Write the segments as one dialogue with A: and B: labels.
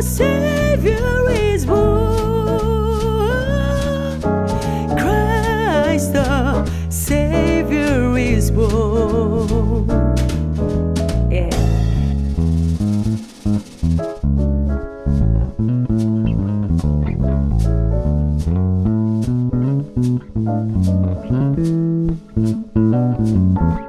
A: Savior is born. Christ the Savior is born. Yeah. Mm-hmm.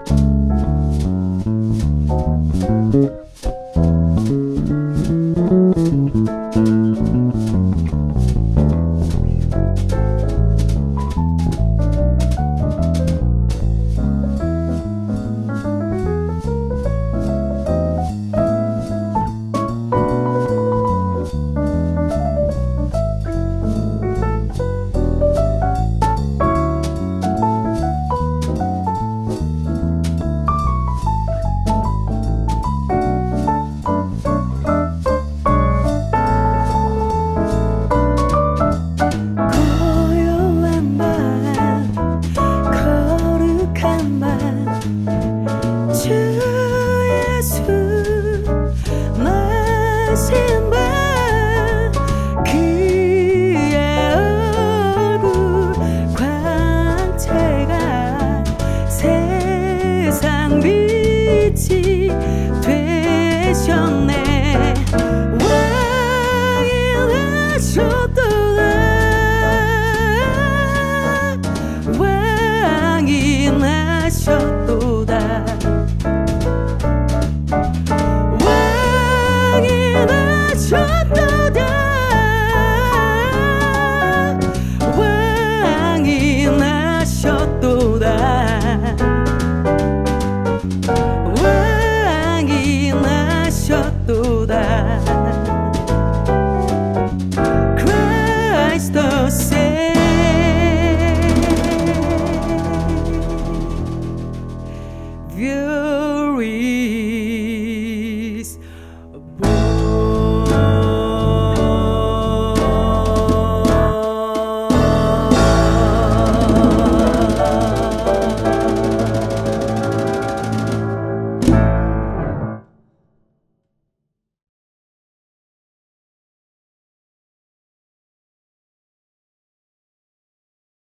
A: 세상 빛이 되셨네 man.